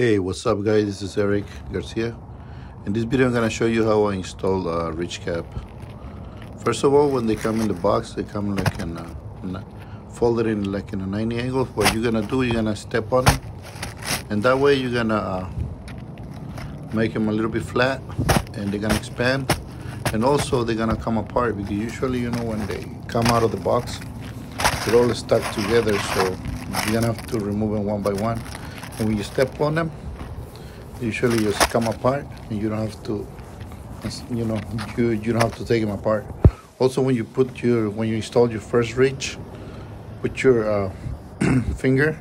Hey, what's up guys? This is Eric Garcia. In this video I'm to show you how I install a ridge cap. First of all, when they come in the box, they come like in a, in a folded in like in a 90 angle. What you're to do, you're to step on them. And that way you're to uh, make them a little bit flat and they're to expand. And also they're to come apart because usually, you know, when they come out of the box, they're all stuck together. So you're to have to remove them one by one and when you step on them usually just come apart and you don't have to you know you you don't have to take them apart. Also when you put your when you install your first ridge put your uh, finger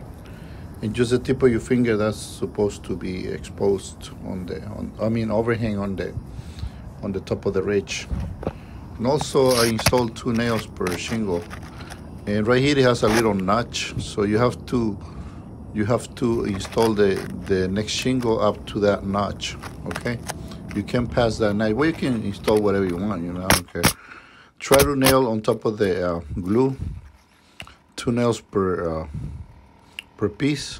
and just the tip of your finger that's supposed to be exposed on the on i mean overhang on the on the top of the ridge. And also i installed two nails per shingle. And right here it has a little notch so you have to you have to install the, the next shingle up to that notch, okay? You can pass that notch. Well, you can install whatever you want, you know, I don't care. Try to nail on top of the uh, glue, two nails per, uh, per piece.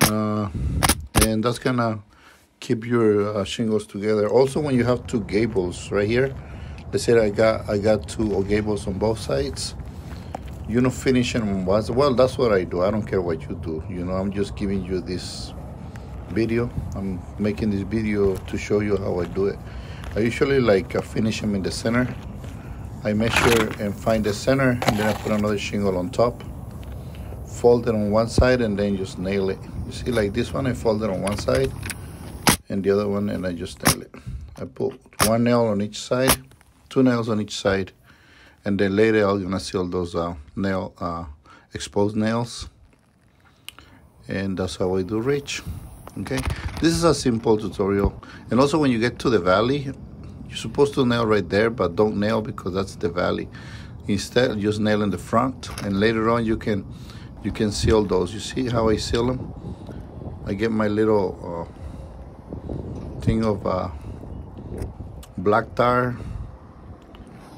Uh, and that's gonna keep your uh, shingles together. Also, when you have two gables right here, let's say I got I got two gables on both sides you know finishing was well that's what i do. I don't care what you do. You know i'm just giving you this video. I'm making this video to show you how i do it. I usually like uh, finish them in the center. I measure and find the center and then i put another shingle on top. Fold it on one side and then just nail it. You see like this one i fold it on one side and the other one and i just nail it. I put one nail on each side two nails on each side and then later I'm gonna seal those uh, nail uh, exposed nails. And that's how I do ridge okay? This is a simple tutorial. And also when you get to the valley you're supposed to nail right there but don't nail because that's the valley. Instead just nail in the front. And later on you can you can seal those. You see how I seal them I get my little uh, thing of uh, black tar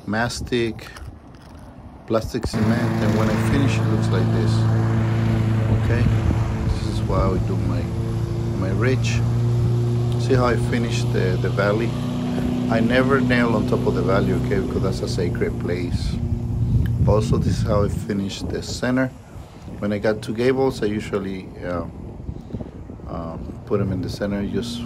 mastic, plastic cement, and when I finish it looks like this. Okay, this is why I do my my ridge. See how I finish the, the valley? I never nail on top of the valley, okay, because that's a sacred place. Also, this is how I finish the center. When I got two gables, I usually uh, uh, put them in the center, just